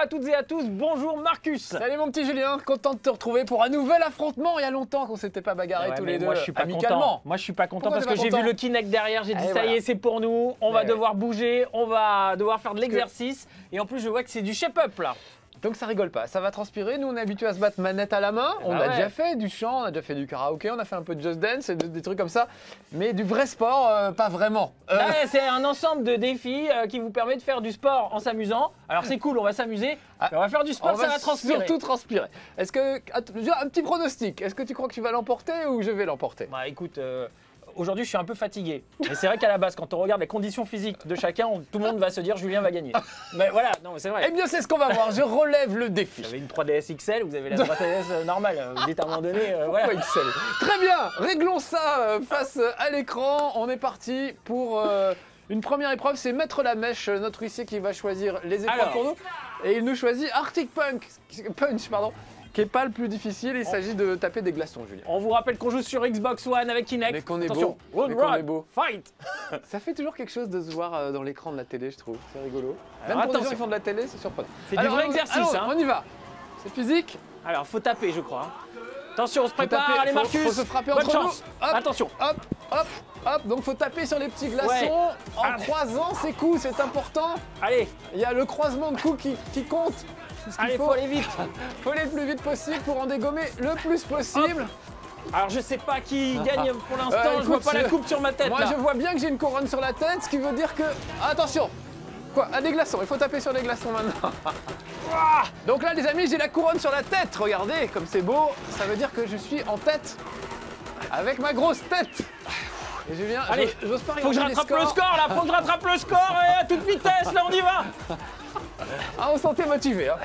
à toutes et à tous, bonjour Marcus Salut mon petit Julien, content de te retrouver pour un nouvel affrontement. Il y a longtemps qu'on s'était pas bagarré Ouais, tous les deux moi je suis pas amicalement. content. Moi je suis pas content Pourquoi parce que j'ai vu le Kinect derrière, j'ai dit Et ça voilà. y est, c'est pour nous, on va Ouais. devoir bouger, on va devoir faire de l'exercice et en plus je vois que c'est du shape-up là. Donc ça rigole pas, ça va transpirer. Nous on est habitué à se battre manette à la main. On bah a ouais. déjà fait du chant, on a déjà fait du karaoké, on a fait un peu de just dance et de- des trucs comme ça. Mais du vrai sport, euh, pas vraiment. Euh, Ouais, c'est un ensemble de défis euh, qui vous permet de faire du sport en s'amusant. Alors c'est cool, on va s'amuser, Ah, on va faire du sport, ça va va transpirer. surtout transpirer. Est-ce que un petit pronostic Est-ce que tu crois que tu vas l'emporter ou je vais l'emporter? Bah écoute, aujourd'hui je suis un peu fatigué. Mais c'est vrai qu'à la base, quand on regarde les conditions physiques de chacun, on- tout le monde va se dire Julien va gagner. Mais voilà, non mais c'est vrai. Eh bien c'est ce qu'on va voir. Je relève le défi. Vous avez une 3DS XL, vous avez la 3DS normale. Vous dites à un moment donné, euh, voilà. Pourquoi XL Très bien, réglons ça euh, face à l'écran. On est parti pour euh, une première épreuve, c'est mettre la mèche, euh, notre huissier qui va choisir les épreuves Alors. pour nous. Et il nous choisit Arctic Punk, Punch, pardon, qui est pas le plus difficile. Il s'agit de taper des glaçons, Julien. On vous rappelle qu'on joue sur Xbox One avec Kinect. Mais qu'on est Attention. beau. Mais qu'on est beau. Fight Ça fait toujours quelque chose de se voir euh, dans l'écran de la télé, je trouve. C'est rigolo. Alors, Même pour des gens attention. qui font de la télé, c'est surprenant. C'est du vrai exercice, hein. On y va. C'est physique. Alors, faut taper, je crois. Attention, on se prépare, taper, allez faut- Marcus faut se frapper Bonne entre chance nous. Hop. Attention Hop, hop, hop. Donc faut taper sur les petits glaçons Ouais. en Ah. croisant ses coups, c'est important. Allez, Il y a le croisement de coups qui, qui compte. Allez, faut. faut aller vite Faut aller le plus vite possible pour en dégommer le plus possible. Alors, je sais pas qui gagne pour l'instant, Euh, je vois pas la coupe sur ma tête Moi là. je vois bien que j'ai une couronne sur la tête, ce qui veut dire que... Attention Quoi À des glaçons, il faut taper sur les glaçons maintenant. Ah Donc là les amis, j'ai la couronne sur la tête, regardez comme c'est beau. Ça veut dire que je suis en tête avec ma grosse tête. Et Julien, Allez, j'ose pas Faut que je rattrape le score là, faut que je rattrape le score et à toute vitesse, là on y va Ah, on sentait motivé. Hein.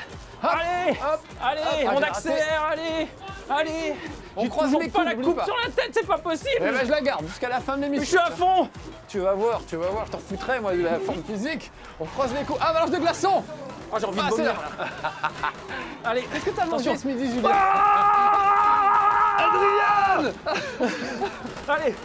Hop, Allez hop, Allez, Hop, ah, on accélère, allez Allez On croise toujours les pas coudes, la coupe pas. sur la tête, c'est pas possible Eh ben, je la garde jusqu'à la fin de Je suis l'émission. à fond Tu vas voir, tu vas voir, je t'en foutrais moi de la forme physique. On croise les coups. Ah, balance de glaçons Oh, j'ai envie Ah, de vomir Allez, Qu'est-ce que t'as mangé ce midi, Julien Ah Adrien Allez,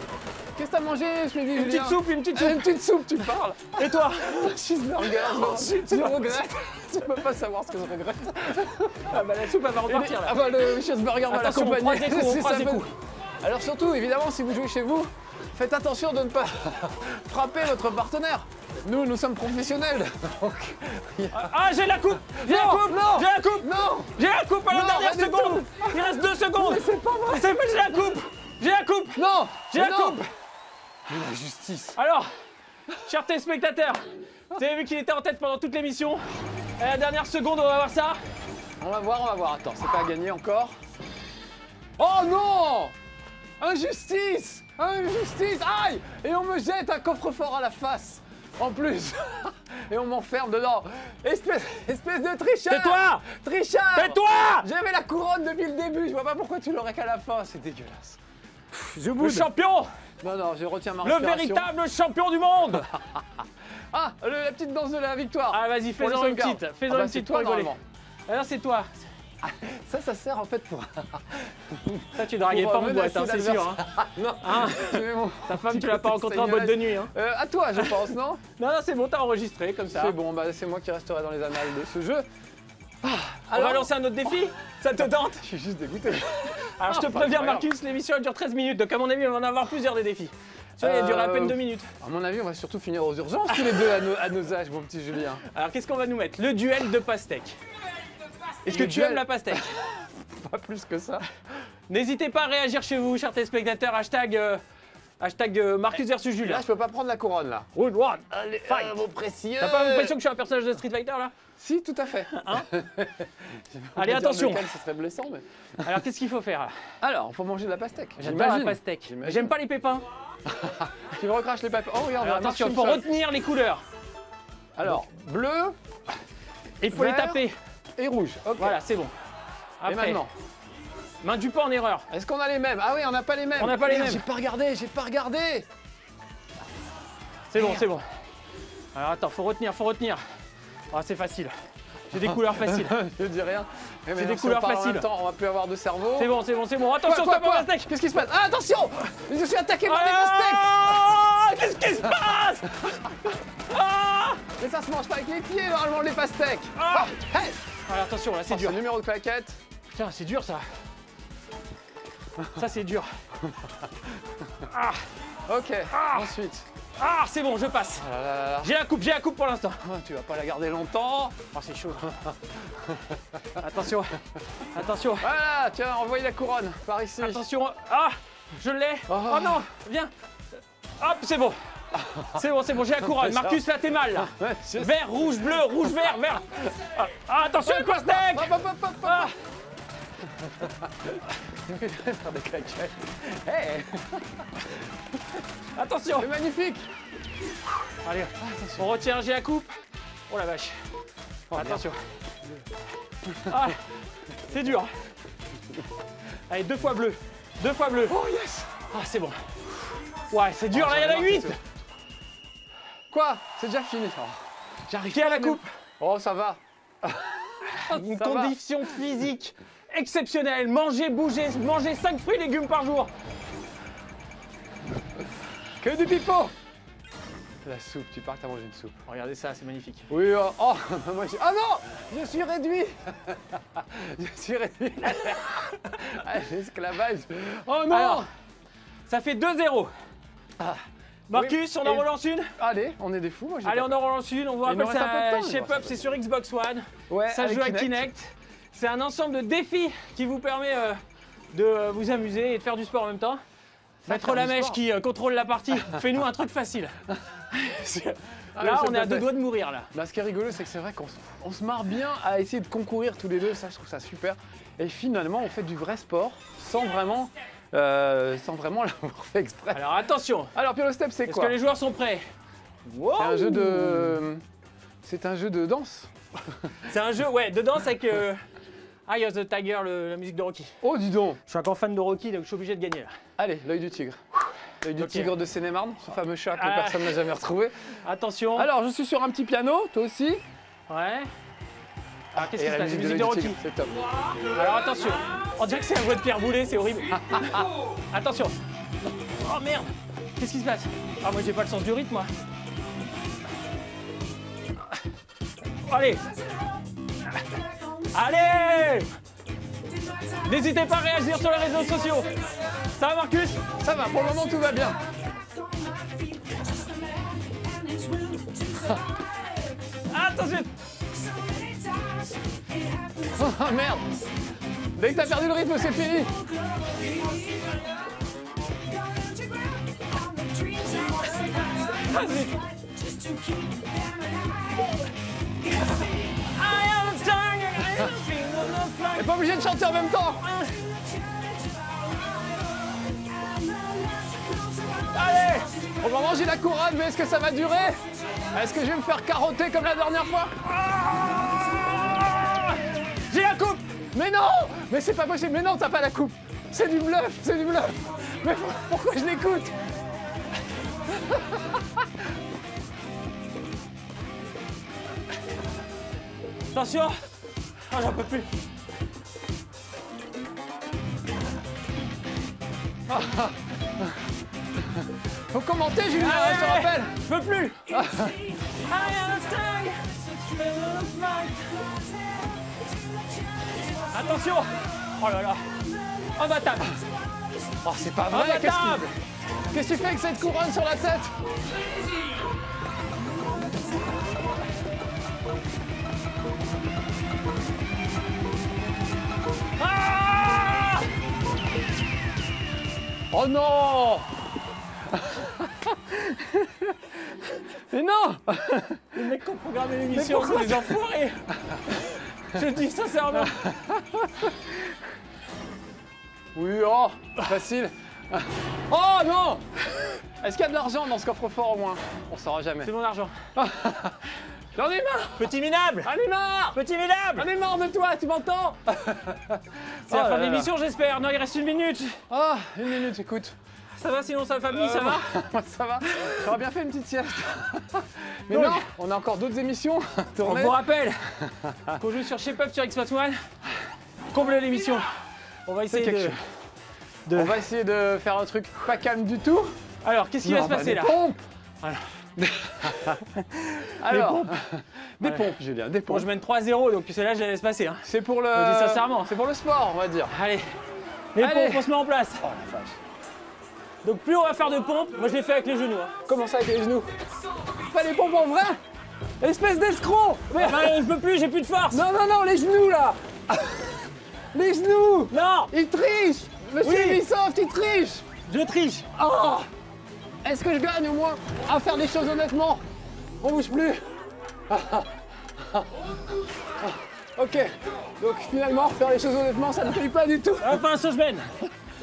Qu'est-ce que t'as mangé midi, une petite soupe, une petite Ah, soupe. Une petite soupe, tu parles. Et toi Cheeseburger, Ensuite, pas regrettes. Tu peux pas savoir ce que je regrette. Ah bah la soupe elle va repartir là. Ah bah le cheeseburger va l'accompagner. Alors surtout, évidemment, si vous jouez chez vous, faites attention de ne pas frapper votre partenaire. Nous, nous sommes professionnels. Donc, Ah j'ai la coupe. J'ai la coupe non. J'ai la coupe. Non. J'ai la coupe à la Non, dernière seconde. Il reste deux secondes. Mais c'est pas vrai. C'est pas j'ai la coupe. J'ai la coupe. Non J'ai la non. coupe Mais la justice. Alors, chers téléspectateurs, vous avez vu qu'il était en tête pendant toute l'émission. À la dernière seconde, on va voir ça. On va voir, on va voir. Attends, c'est pas gagné encore. Oh non! Injustice! Injustice! Aïe! Et on me jette un coffre-fort à la face En plus. Et on m'enferme dedans. Espèce, espèce de tricheur! Tais-toi! Tricheur! Tais-toi! J'avais la couronne depuis le début, je vois pas pourquoi tu l'aurais qu'à la fin, c'est dégueulasse. Je Le bouge. champion Non, non, je retiens ma Le véritable champion du monde Ah, le- la petite danse de la victoire Ah vas-y, fais-en une petite, Ah fais-en bah, une petite toi, rigoler. Alors c'est toi. Ça, ça sert en fait pour... Ça tu draguais pas en boîte, hein, c'est sûr. hein. non, Hein mon- Ta femme, tu l'as pas rencontrée en boîte de nuit. Hein. Euh, à toi, je pense, non Non, non, c'est bon, t'as enregistré comme ça. C'est bon, bah c'est moi qui resterai dans les annales de ce jeu. On Alors- va lancer un autre défi? Ça te tente? Je suis juste dégoûté. Alors je te Ah, préviens. Marcus, l'émission elle dure 13 minutes, donc à mon avis on va en avoir plusieurs des défis. Vois, il a duré à peine 2 minutes. À mon avis, on va surtout finir aux urgences tous les deux à nos, à nos âges, mon petit Julien. Alors qu'est-ce qu'on va nous mettre? Le duel de pastèque. Est-ce que tu aimes la pastèque? Pas plus que ça. N'hésitez pas à réagir chez vous, chers téléspectateurs. Hashtag, euh, hashtag euh, Marcus versus Julien. Là, je peux pas prendre la couronne, là. Round one. Allez, Fight. euh, mon précieux. T'as pas l'impression que je suis un personnage de Street Fighter là? Si, tout à fait. Hein Allez, attention. lequel, ce serait blessant, mais... Alors qu'est-ce qu'il faut faire Alors, il faut manger de la pastèque. J'adore la pastèque. J'aime pas les pépins. Tu me recraches les papiers. Oh, regarde, Alors attention, faut retenir les couleurs. Alors, bleu Il faut les taper. et rouge. Voilà, c'est bon. Et Après, maintenant main du pas en erreur. Est-ce qu'on a les mêmes? Ah oui, on n'a pas les mêmes. On n'a pas les mêmes. J'ai pas regardé, j'ai pas regardé. C'est bon, c'est bon. Alors attends, faut retenir, faut retenir. Ah, c'est facile. J'ai des couleurs faciles. je dis rien. Mais des couleurs parle en faciles. même temps, on va plus avoir de cerveau. C'est bon, c'est bon, c'est bon. Attention, quoi, quoi pastèque. Qu'est-ce qui se passe Ah, attention Je suis attaqué par des pastèques Ah Qu'est-ce qui se passe Ah Mais ça se mange pas avec les pieds, normalement, les pastèques Ah Hey Alors attention, là c'est Oh, dur. numéro de claquette. Tiens, c'est dur ça. Ça c'est dur. Ok, Ah. ensuite. Ah, c'est bon, je passe. Ah. J'ai la coupe, j'ai la coupe pour l'instant. Ah, tu vas pas la garder longtemps. Oh, c'est chaud. Attention. Attention. Voilà, tiens, envoyez la couronne par ici. Attention. Ah, je l'ai. Oh. Oh non, viens. Hop, c'est bon. C'est bon, c'est bon, j'ai la couronne. Marcus, là, t'es mal, là. Vert, rouge, bleu, rouge, vert, vert. Ah, attention, le pastèque. Ah, Faire des claquettes. Hey, Attention c'est magnifique. Allez, on retient, j'ai la coupe. Oh la vache. Attention. Ah, c'est dur. Allez, deux fois bleu. Deux fois bleu. Oh yes. Ah, c'est bon. Ouais, c'est dur, Oh, là, il y en a j'en ai marre, 8. Quoi? C'est déjà fini. J'arrive. Qui a la coupe? Oh, ça va. Une Ça va. condition physique exceptionnelle. Manger, bouger, manger 5 fruits et légumes par jour. Que du pipeau. La soupe, tu pars t'as mangé une soupe. Regardez ça, c'est magnifique. Oui, oh, oh, moi je... Ah non Je suis réduit Je suis réduit à l'esclavage. Oh non Alors, Ça fait 2-0. Marcus, Oui, on en relance une? Allez, on est des fous, moi Allez, on en relance une. On un temps, il Shape Up, c'est sur Xbox One. Ouais, Ça joue avec Kinect. C'est un ensemble de défis qui vous permet euh, de euh, vous amuser et de faire du sport en même temps. Maître Lamèche qui euh, contrôle la partie, fais-nous un truc facile. Ah, là, oui, on est à deux doigts de mourir là. Là, ce qui est rigolo, c'est que c'est vrai qu'on se, marre bien à essayer de concourir tous les deux, ça je trouve ça super. Et finalement, on fait du vrai sport sans vraiment, euh, sans vraiment l'avoir fait exprès. Alors attention, Alors, Piolo Step, c'est est-ce quoi que les joueurs sont prêts C'est un jeu de. C'est un jeu de danse. C'est un jeu, ouais, de danse avec euh, Eye of the Tiger, le- la musique de Rocky. Oh, dis donc Je suis encore fan de Rocky, donc je suis obligé de gagner là. Allez, l'œil du tigre. L'œil du tigre de Seine-et-Marne, ce fameux chat que Ah. personne n'a jamais retrouvé. Attention. Alors, je suis sur un petit piano, toi aussi. Ouais. Alors qu'est-ce qui Et se la passe? musique Musique de Rocky. c'est top. Alors attention. On dirait que c'est la voix de Pierre Boulet, c'est horrible. attention. Oh merde. Qu'est-ce qui se passe? Ah moi j'ai pas le sens du rythme moi. Allez. Allez N'hésitez pas à réagir sur les réseaux sociaux. Ça va Marcus? Ça va, pour le moment, tout va bien. Attention Ah merde Dès que t'as perdu le rythme, c'est fini Vas-y. I am T'es pas obligé de chanter en même temps. Allez Au moment j'ai la couronne, mais est-ce que ça va durer? Est-ce que je vais me faire carotter comme la dernière fois? J'ai la coupe! Mais non! Mais c'est pas possible, mais non, t'as pas la coupe! C'est du bluff, c'est du bluff! Mais pour- pourquoi je l'écoute? Attention Ah j'en peux plus. Faut commenter, Julien, Allez, hein, je te allez. rappelle. Je peux plus. Attention. Oh là là. Imbattable. Oh, c'est pas vrai qu'est-ce que tu fais avec cette couronne sur la tête? Oh non Mais non Les mecs qui ont programmé l'émission, c'est des enfoirés Je dis sincèrement Oui, oh Facile Oh non Est-ce qu'il y a de l'argent dans ce coffre-fort au moins? On saura jamais. C'est mon argent. J'en ai marre Petit minable J'en ai marre Petit minable J'en ai marre de toi, tu m'entends C'est la Oh fin de l'émission j'espère. Non il reste une minute. Ah, une minute, écoute. Ça va sinon sa famille, ça va Moi, ça va J'aurais bien fait une petite sieste. Mais Donc. non, on a encore d'autres émissions On vous rappelle qu'on joue sur Shape Up sur Xbox One. Comblez l'émission. On va essayer de... On va essayer de faire un truc pas calme du tout. Alors qu'est-ce qui va se bah, passer là? pompes. Alors, pompes. des pompes, Julien, des Bon, pompes. je mène 3-0, donc celle-là, je la laisse passer. hein. C'est pour le. Sincèrement. C'est pour le sport, on va dire. Allez, les Allez. pompes, on se met en place. Oh la vache. Donc plus on va faire de pompes, moi je les fais avec les genoux. hein. Comment ça avec les genoux? Pas les pompes en vrai? Espèce d'escroc Mais- Ah, je peux plus, j'ai plus de force. Non, non, non, les genoux là Les genoux Non, Il triche Monsieur Oui. Ubisoft, il triche je triche. Oh Est-ce que je gagne au moins à faire des choses honnêtement On bouge plus Ok, donc finalement, faire les choses honnêtement, ça ne paye pas du tout. Enfin, ça je mène.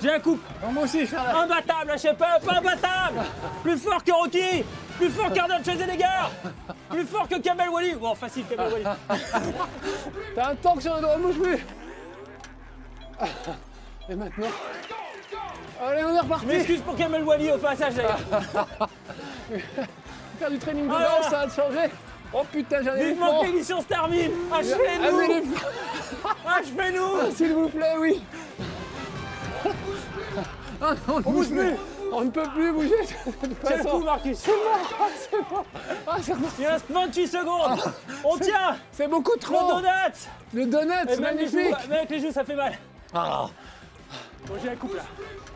J'ai coupe. Alors, moi aussi, la... Imbattable, shape up, imbattable Plus fort que Rocky Plus fort qu'Arnold Schwarzenegger Plus fort que Kamel Wally Bon, facile, Kamel Wally. T'as un tank sur le dos, on bouge plus Et maintenant Allez, on est reparti. M'excuse pour Kamel Wally au passage d'ailleurs. Faire du training de Ah, danse, ça va te changer Oh putain, j'ai un Vivement que l'émission se termine. Achevez-nous éléphant, Achevez-nous s'il vous plaît, oui. Ah on ne bouge bouge plus. On ne peut plus bouger. C'est le coup, Marcus. C'est Ah, bon. Il reste 28 secondes. On tient. C'est beaucoup Le trop donut. Le donut, même les joues, magnifique même avec les joues, ça fait mal. Bon, j'ai la coupe là.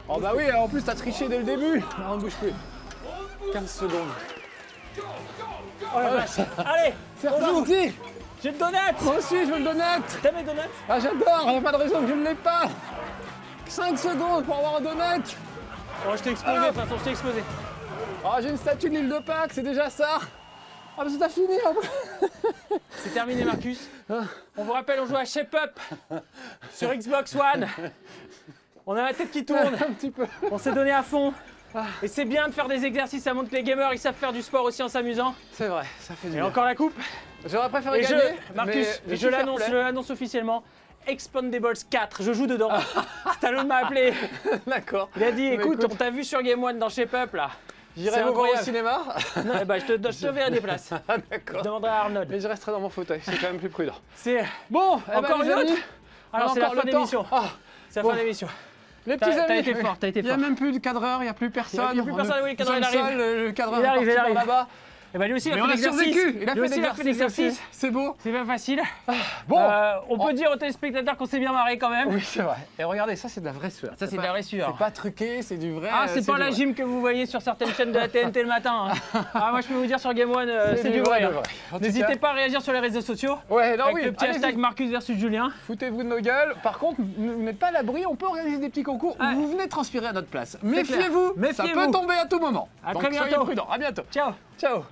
Oh bah oui, en plus t'as triché dès le début. Non, on ne bouge plus. 15 secondes. Oh la vache. Allez, C'est reparti. J'ai le donut Moi aussi, je veux le donut. T'as mes donuts? Ah j'adore, il n'y a pas de raison que je ne l'ai pas. 5 secondes pour avoir un donut. Oh, je t'ai explosé, de toute façon, je t'ai explosé. Oh, j'ai une statue de l'île de Pâques, c'est déjà ça. Ah, mais c'est fini après C'est terminé, Marcus. On vous rappelle, on joue à Shape Up sur Xbox One. On a la tête qui tourne, Un petit peu. on s'est donné à fond. Et c'est bien de faire des exercices, ça montre que les gamers ils savent faire du sport aussi en s'amusant. C'est vrai, ça fait du Et bien. encore la coupe. J'aurais préféré Et je, Marcus, mais je, l'annonce, je l'annonce officiellement. Expandables 4, je joue dedans. Stallone m'a appelé. D'accord. Il a dit Mais écoute, écoute- on t'a vu sur Game One dans Shape Up là. J'irai C'est vous voir au cinéma Non, ben, je, te, je te verrai des places. Ah Je d'accord. demanderai à Arnold. Mais je resterai dans mon fauteuil, c'est quand même plus prudent. C'est. Bon, eh ben, Encore une autre Alors, c'est la fin l'émission. Ah, C'est la fin de l'émission. Les petits amis, t'as été fort, t'as été Il n'y a fort. même plus de cadreur, il n'y a plus personne. Il y a plus On personne, est- oui, le cadreur, arrive. seuls, le cadreur Il est arrive. là-bas. Et ben lui aussi, il Mais a on fait l'exercice. survécu, il a Lui fait aussi, l'exercice. C'est beau. C'est pas facile. Bon, Euh, on peut Oh. dire aux téléspectateurs qu'on s'est bien marré quand même. oui c'est vrai. Et regardez, ça c'est de la vraie sueur. Ça, c'est de pas- la vraie sueur. C'est pas truqué, c'est du vrai. Ah, euh, c'est pas du la gym que vous voyez sur certaines chaînes de la TNT le matin. hein. Ah, moi je peux vous dire sur Game One, euh, c'est du vrai. hein. N'hésitez pas à réagir sur les réseaux sociaux. Ouais, non, avec oui, le petit hashtag Marcus versus Julien. Foutez-vous de nos gueules. Par contre, vous n'êtes pas à l'abri, on peut organiser des petits concours où vous venez transpirer à notre place. Méfiez-vous, ça peut tomber à tout moment. À très soyez bientôt. prudents. À bientôt. Ciao Ciao.